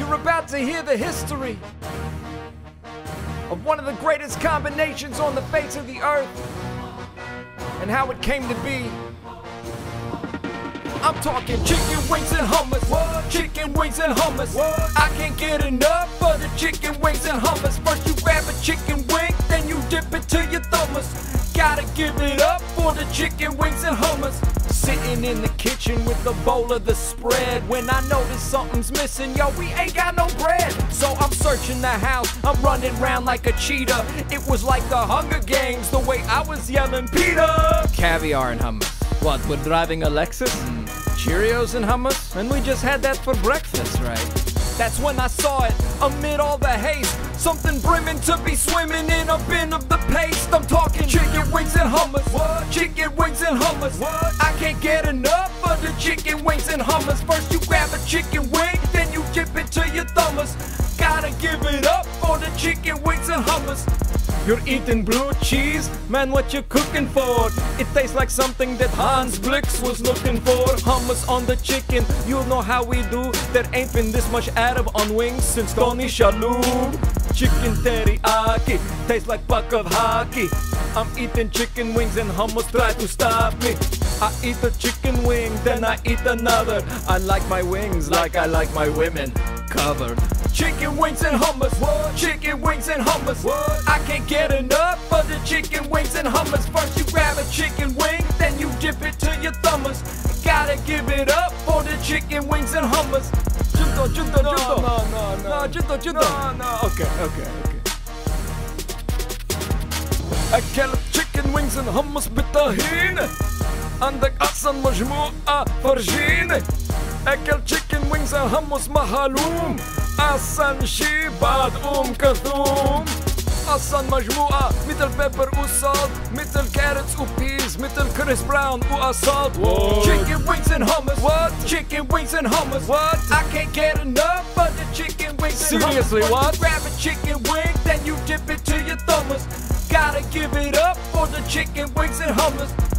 You're about to hear the history of one of the greatest combinations on the face of the earth and how it came to be. I'm talking chicken wings and hummus. What? Chicken wings and hummus. What? I can't get enough of the chicken wings and hummus. First you grab a chicken wing, then you dip it to your thumb-us. Gotta give it up for the chicken wings and hummus. Sitting in the kitchen with a bowl of the spread. When I notice something's missing, yo, we ain't got no bread. So I'm searching the house, I'm running around like a cheetah. It was like the Hunger Games, the way I was yelling, pita! Caviar and hummus. What, we're driving a Lexus? Mm. Cheerios and hummus? And we just had that for breakfast, right? That's when I saw it, amid all the haste. Something brimming to be swimming in a bin of the paste. I'm talking chicken wings and hummus. What? Chicken wings and hummus. What? I can't get enough of the chicken wings and hummus. First you grab a chicken wing, then you dip it to your thumb-us. Gotta give it up for the chicken wings and hummus. You're eating blue cheese? Man, what you cooking for? It tastes like something that Hans Blix was looking for. Hummus on the chicken, you know how we do. There ain't been this much Arab on wings since Tony Shalhoub. Chicken teriyaki, tastes like puck of hockey. I'm eating chicken wings and hummus try to stop me. I eat a chicken wing, then I eat another. I like my wings like I like my women. Covered. Chicken wings and hummus. What? Chicken wings and hummus. What? I can't get enough of the chicken wings and hummus. First you grab a chicken wing, then you dip it to your thumb-us. Gotta give it up for the chicken wings and hummus. جدا جدا لا لا لا جدا جدا أوكي أوكي أوكي اكلت تشيكن وينجز نهمص بالطاهين عندك احسن مجموعه فرجين اكلت تشيكن وينجز همص مهلوم احسن شي بعد ام كلثوم اصلا مجموعه مثل بيبر وصاد مثل كارتس وبيز مثل كريس براون chicken wings and hummus. What? Chicken wings and hummus. What? I can't get enough of the chicken wings and hummus. Seriously what? grab a chicken wing then you dip it to your thumb-us. Gotta give it up for the chicken wings and hummus.